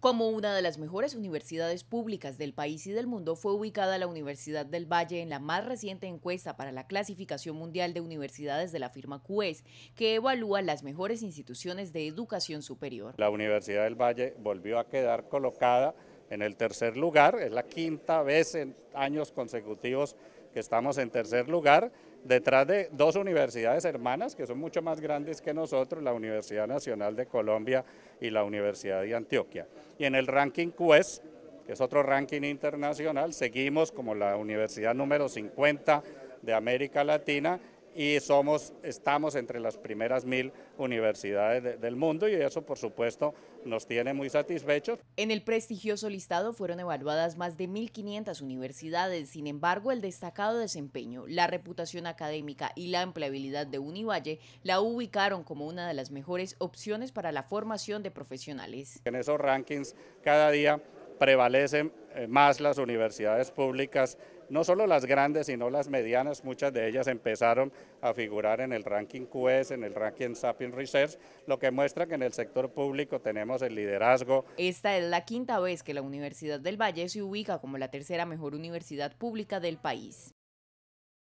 Como una de las mejores universidades públicas del país y del mundo, fue ubicada la Universidad del Valle en la más reciente encuesta para la clasificación mundial de universidades de la firma QES, que evalúa las mejores instituciones de educación superior. La Universidad del Valle volvió a quedar colocada en el tercer lugar, es la quinta vez en años consecutivos que estamos en tercer lugar, detrás de dos universidades hermanas que son mucho más grandes que nosotros, la Universidad Nacional de Colombia y la Universidad de Antioquia. Y en el ranking QES, que es otro ranking internacional, seguimos como la universidad número 50 de América Latina y somos, estamos entre las primeras mil universidades del mundo y eso por supuesto nos tiene muy satisfechos. En el prestigioso listado fueron evaluadas más de 1.500 universidades, sin embargo el destacado desempeño, la reputación académica y la empleabilidad de Univalle la ubicaron como una de las mejores opciones para la formación de profesionales. En esos rankings cada día prevalecen más las universidades públicas, no solo las grandes, sino las medianas, muchas de ellas empezaron a figurar en el ranking QS, en el ranking Sapien Research, lo que muestra que en el sector público tenemos el liderazgo. Esta es la quinta vez que la Universidad del Valle se ubica como la tercera mejor universidad pública del país.